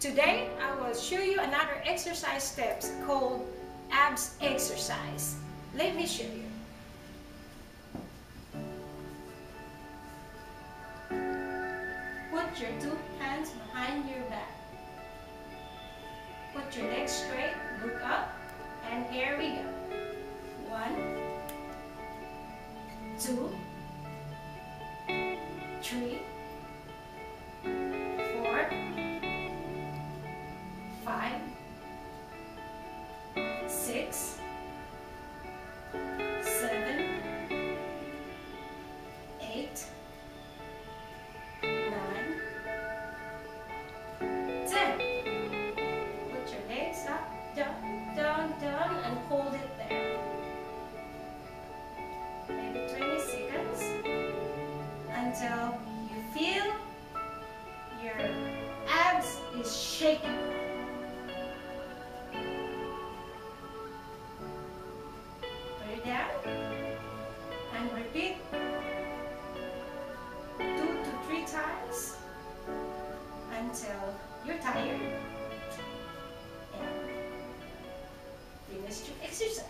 Today, I will show you another exercise steps called abs exercise. Let me show you. Put your two hands behind your back. Put your legs straight, look up, and here we go. One, two, three, six, seven, eight, nine, ten. Put your legs up, down, down, down, and hold it there. Maybe 20 seconds until you feel your abs is shaking. until you're tired and finish your exercise.